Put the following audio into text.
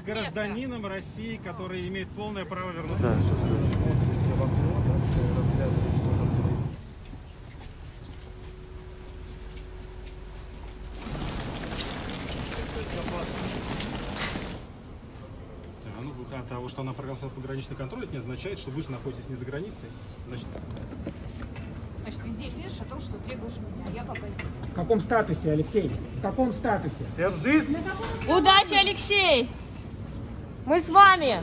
гражданином России, который имеет полное право вернуться. Да. Ну, того, что она проголосовала пограничный контроль, это не означает, что вы же находитесь не за границей. Значит, Значит, везде пишешь о том, что требуешь меня. Я пока здесь. В каком статусе, Алексей? В каком статусе? держись! Удачи, Алексей! Мы с вами!